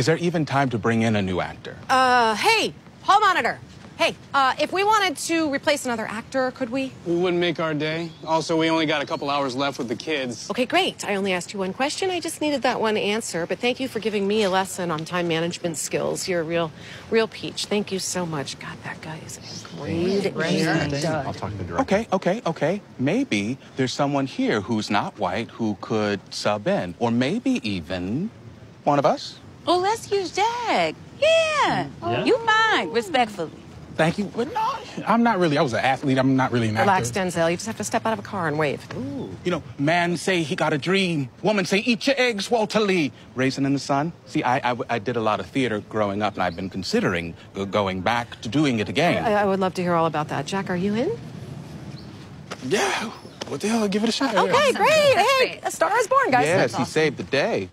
Is there even time to bring in a new actor? Uh, hey, hall monitor. Hey, uh, if we wanted to replace another actor, could we? We wouldn't make our day. Also, we only got a couple hours left with the kids. Okay, great. I only asked you one question. I just needed that one answer. But thank you for giving me a lesson on time management skills. You're a real, real peach. Thank you so much. God, that guy is a great, great I'll talk to the director. Okay, okay, okay. Maybe there's someone here who's not white who could sub in. Or maybe even one of us. Oh, let's use Jack. Yeah. Yeah. You fine, respectfully. Thank you. But no, I'm not really. I was an athlete. I'm not really an Relax, actor. Denzel. You just have to step out of a car and wave. Ooh. You know, man say he got a dream. Woman say eat your eggs, Walter Lee. Raisin in the sun. See, I, I, I did a lot of theater growing up, and I've been considering uh, going back to doing it again. I, I would love to hear all about that. Jack, are you in? Yeah. What the hell? Give it a shot. Okay, great. Hey, a star is born, guys. yes, he saved the day.